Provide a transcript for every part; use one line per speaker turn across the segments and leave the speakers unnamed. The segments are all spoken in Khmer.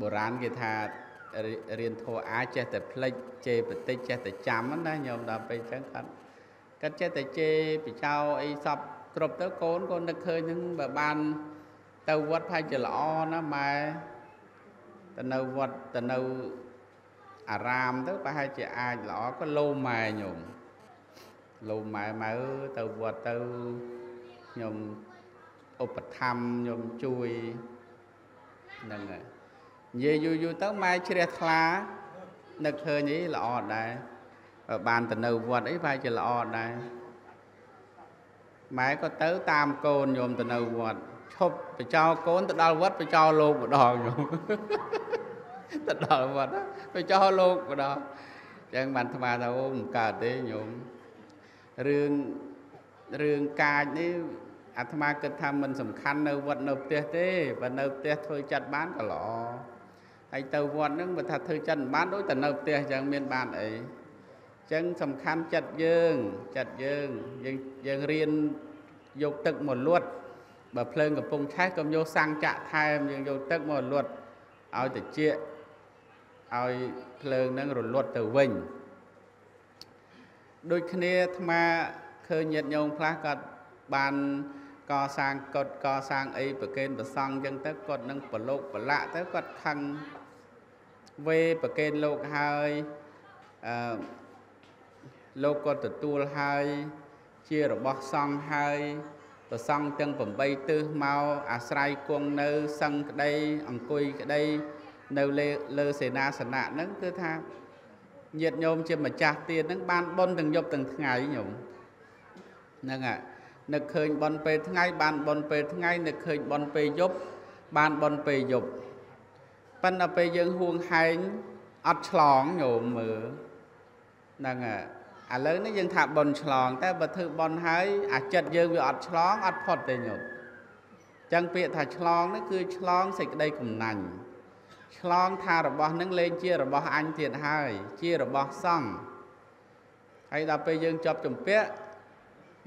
បុរាណគេថារៀនធម៌អាចចេះតែផ្លិចជេរបតិចចេះតែចាំណាញោមដល់ពេលអញ្ចឹងគាត់គាត់ចេះតែជេរបចោអីសពគ្រប់ទៅកូនកូននឹកឃើញហ្នឹងបើបានទៅវត្តផាច់ជាល្អណាម៉ែទៅនៅវត្តទៅនៅអារាមទៅប្រហែលជាអាចល្អក៏លោម៉ែញោមលោម៉ែម៉ែអើទៅវត្តទៅខ្ញុំឧបត្ថម្ភខ្ញុំជួយហ្នឹងហើយ និយាយយូរយូរទៅម៉ែជ្រះថ្លានឹកឃើញអីល្អដែរបើបានទៅនៅវត្តអីប្រហែលជាល្អដែរម៉ែក៏ទៅតាមកូនញោមទៅនៅវត្តឈប់បចោកូនទៅដល់វត្តបចោលោកម្ដងញោមទៅដល់វត្តបចោលោកម្ដងចឹងបានថ្មថាអូមិនកើតទេញោមរឿងរឿងកាចនេះអាត្មាគិតថាមិនសំខាន់នៅវត្តនៅផ្ទះទេបើនៅផ្ទះធ្វើចិត្តបានក៏ល្អ ហើយទៅវត្តហ្នឹងបើថាធ្វើចិត្តមិនបានដូចតែនៅផ្ទះអញ្ចឹងមានបានអីអញ្ចឹងសំខាន់ចិត្តយើងចិត្តយើងយើងយើងរៀនយកទឹកមកលួតបើភ្លើងកំពុងឆេះកុំយកសាំងចាក់ថែមយើងយកទឹកមកលួតឲ្យត្រជាក់ឲ្យភ្លើងហ្នឹងរលត់ទៅវិញដូចគ្នាអាត្មាឃើញញាតិញោមខ្លះគាត់បានកសាងកុដកសាងអីប្រកេនប្រសង់អញ្ចឹងទៅគាត់នឹងប្រឡូកប្រឡាក់ទៅគាត់ខឹង វេប្រកេនលោកហើយអឺលោកគាត់ទទួលហើយជារបស់សង្ឃហើយប្រសង់ទាំង8ទិសមកអាស្រ័យគង់នៅសឹងក្តីអង្គុយក្តីនៅលើសេនាសនៈហ្នឹងគឺថាញាតិញោមជាម្ចាស់ទៀតហ្នឹងបានបុណ្យទាំងយប់ទាំងថ្ងៃញោមហ្នឹងហើយនឹកឃើញបនពេលថ្ងៃបានបនពេលថ្ងៃនឹកឃើញបនពេលយប់បានបនពេលយប់ ប៉ុន្តែពេលយើងហួងហែងអត់ឆ្លងញោមមើលហ្នឹងឥឡូវនេះយើងថាបនឆ្លង តែបើធ្វើបនហើយអាចិត្តយើងវាអត់ឆ្លងអត់ផុតទេញោមចឹងពាក្យថាឆ្លងនេះគឺឆ្លងសេចក្តីកំណាញ់ឆ្លងថារបស់នឹងលែងជារបស់អញទៀតហើយ ជារបស់សង្ឃហើយដល់ពេលយើងជាប់ជំពាក់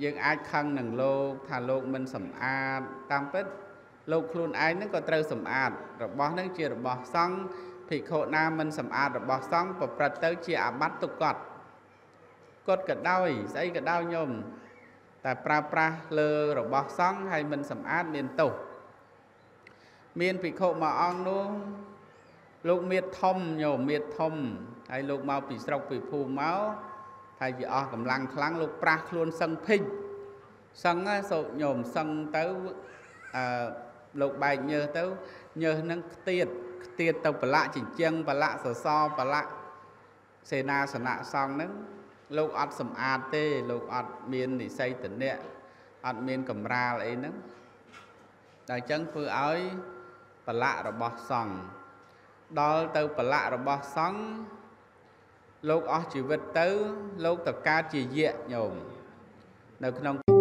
យើងអាចខឹងនឹងលោកថាលោកមិនសម្អាតតាមពិត លោកខ្លួនឯងហ្នឹងក៏ត្រូវសម្អាតរបស់ហ្នឹងជារបស់សង្ឃភិក្ខុណាមិនសម្អាតរបស់សង្ឃប្រព្រឹត្តទៅជាអាបត្តិទុកត់គាត់ក៏ដោយស្អីក៏ដោយញោមតែប្រើប្រាស់លើរបស់សង្ឃហើយមិនសម្អាតមានទោសមានភិក្ខុមួយអង្គនោះលោកមៀតធំញោមមៀតធំហើយលោកមកពីស្រុកពីភូមិមកហើយវាអស់កម្លាំងខ្លាំងលោកប្រាស់ខ្លួនសឹងភិចសឹងសូញោមសឹងទៅអឺ លោកបែកញើសទៅញើសនឹងខ្ទៀតខ្ទៀតទៅប្រឡាក់ចិញ្ចឹងប្រឡាក់សសរប្រឡាក់សេនាសនៈសង្ឃហ្នឹងលោកអត់សម្អាតទេលោកអត់មាននិស័យតនៈអត់មានកំរាលអីហ្នឹងតែអញ្ចឹងធ្វើឲ្យប្រឡាក់របស់សង្ឃដល់ទៅប្រឡាក់របស់សង្ឃលោកអស់ជីវិតទៅ លោកតកើតជាយៈញោមនៅក្នុង